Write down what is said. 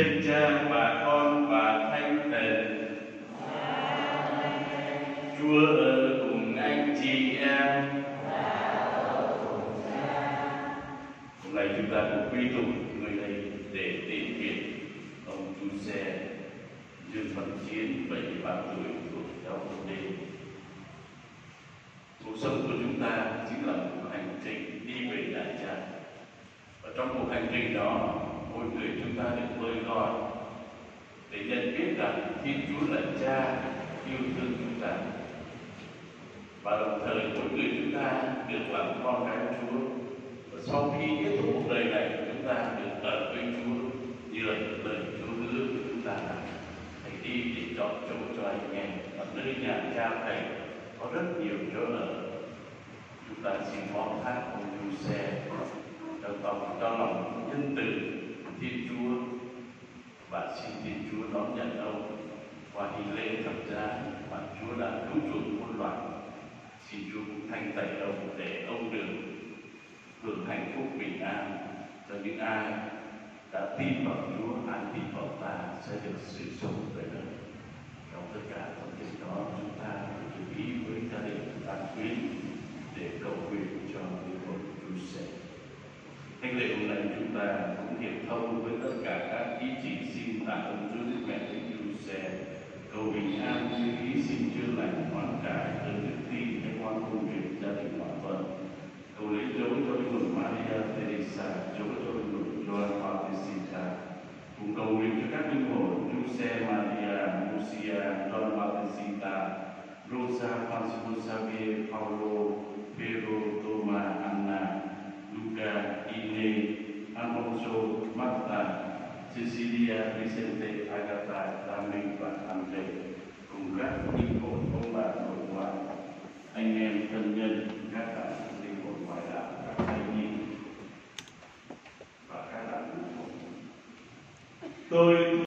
danh cha và con và thánh thần chúa ở cùng anh chị em. Hôm nay chúng ta cũng quy tụ người đây để tiễn biệt ông chú xe, dương văn chiến 73 tuổi tuổi giáo hội đêm cuộc sống của chúng ta chính là một hành trình đi về đại cha và trong cuộc hành trình đó mỗi người chúng ta được mời gọi để nhận biết rằng Thiên Chúa là Cha, yêu thương chúng ta. Và đồng thời mỗi người chúng ta được làm con cái Chúa. Và sau khi kết thúc cuộc đời này, chúng ta được ở với Chúa, như là lời Chúa hứa của chúng ta hãy đi để chọn chỗ cho anh em ở nơi nhà cha thầy có rất nhiều chỗ ở. Chúng ta xin phó thác ông Du xe trong lòng cho lòng nhân từ Thiên Chúa và xin Thiên Chúa đón nhận ông qua đi lễ thập giá mà Chúa đã cứu chuộc muôn loài. Xin Chúa cũng thanh tẩy ông để ông được hưởng hạnh phúc bình an cho những ai đã tin vào Chúa, an tin vào ta sẽ được sự sống đời đời. Trong tất cả thông tin đó chúng ta chú ý với gia đình chúng ta để cầu nguyện cho linh hồn Chúa sẽ. Thánh lễ hôm nay chúng ta cũng hiệp thông với tất cả các ý chỉ xin tạ ơn Chúa Đức Mẹ Thánh Chúa xe cầu bình an như ý